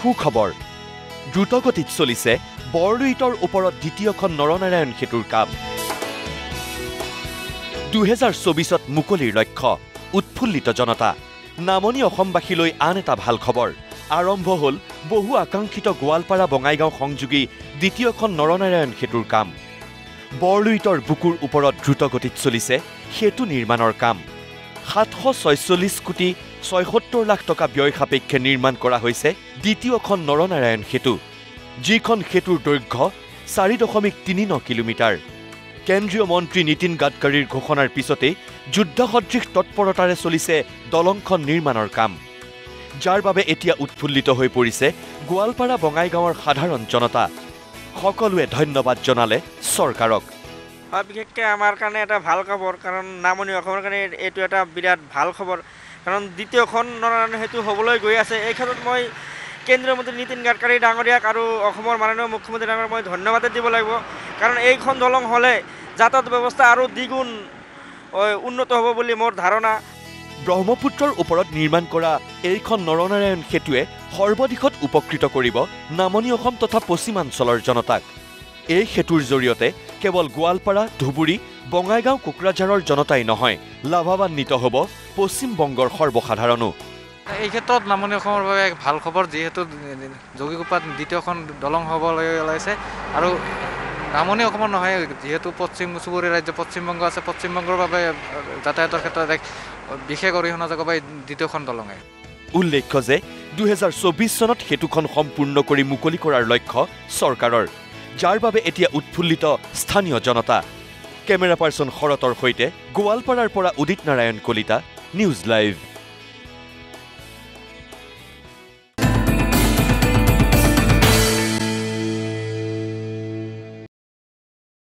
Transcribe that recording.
সুখবৰ। দ্ৰুতগতিত চলিছে বৰলুইতৰ ওপৰত দ্বিতীয়খন নৰনাৰায়ণ সেতুৰ কাম। দুহেজাৰ চৌবিছত মুকলিৰ লক্ষ্য উৎফুল্লিত জনতা। নামনি অসমবাসীলৈ আন এটা ভাল খবৰ। আৰম্ভ হ'ল বহু আকাংক্ষিত গোৱালপাৰা বঙাইগাঁও সংযোগী দ্বিতীয়খন নৰনাৰায়ণ সেতুৰ কাম। বৰলুইতৰ বুকুৰ ওপৰত দ্ৰুতগতিত চলিছে সেতু নিৰ্মাণৰ কাম। সাতশ ছয়চল্লিছ কোটি ছয়সত্তৰ লাখ টকা ব্যয় সাপেক্ষে নিৰ্মাণ কৰা হৈছে দ্বিতীয়খন নৰনাৰায়ণ সেতু যিখন সেতুৰ দৈৰ্ঘ্য চাৰি দশমিক তিনি ন কিলোমিটাৰ। কেন্দ্ৰীয় মন্ত্ৰী নীতিন গাডকাৰীৰ ঘোষণাৰ পিছতেই যুদ্ধসদৃশ তৎপৰতাৰে চলিছে দলংখন নিৰ্মাণৰ কাম। যাৰ বাবে এতিয়া উৎফুল্লিত হৈ পৰিছে গোৱালপাৰা বঙাইগাঁৱৰ সাধাৰণ জনতা। সকলোৱে ধন্যবাদ জনালে চৰকাৰক। বিশেষকৈ আমাৰ কাৰণে এটা ভাল খবৰ কাৰণ নামনি অসমৰ কাৰণে এইটো এটা বিৰাট ভাল খবৰ। কাৰণ দ্বিতীয়খন নৰনাৰায়ণ সেতু হ'বলৈ গৈ আছে। এই ক্ষেত্ৰত মই কেন্দ্ৰীয় মন্ত্ৰী নীতিন গাডকাৰী ডাঙৰীয়াক আৰু অসমৰ মাননীয় মুখ্যমন্ত্ৰী ডাঙৰীয়াক মই ধন্যবাদে দিব লাগিব। কাৰণ এইখন দলং হ'লে যাতায়াত ব্যৱস্থা আৰু দ্বিগুণ উন্নত হ'ব বুলি মোৰ ধাৰণা। ব্ৰহ্মপুত্ৰৰ ওপৰত নিৰ্মাণ কৰা এইখন নৰনাৰায়ণ সেতুৱে সৰ্বদিশত উপকৃত কৰিব নামনি অসম তথা পশ্চিমাঞ্চলৰ জনতাক। এই সেতুৰ জৰিয়তে কেৱল গোৱালপাৰা ধুবুৰী বঙাইগাঁও কোকৰাঝাৰৰ জনতাই নহয় লাভাৱান্বিত হ'ব পশ্চিমবংগৰ সৰ্বসাধাৰণো। এই ক্ষেত্ৰত নামনি অসমৰ বাবে এক ভাল খবৰ যিহেতু যোগীগোপাত দ্বিতীয়খন দলং হ'বলৈ ওলাইছে। আৰু নামনি অসমৰ নহয় যিহেতু পশ্চিম চুবুৰীয়া ৰাজ্য পশ্চিমবংগ আছে পশ্চিমবংগৰ বাবে যাতায়াতৰ ক্ষেত্ৰত এক বিশেষ অৰিহণা যোগাব এই দ্বিতীয়খন দলঙে। উল্লেখ্য যে দুহেজাৰ চৌবিছ চনত সেতুখন সম্পূৰ্ণ কৰি মুকলি কৰাৰ লক্ষ্য চৰকাৰৰ। যাৰ বাবে এতিয়া উৎফুল্লিত স্থানীয় জনতা। কেমেৰা পাৰ্চন শৰতৰ সৈতে গোৱালপাৰাৰ পৰা উদিত নাৰায়ণ কলিতা নিউজ লাইভ।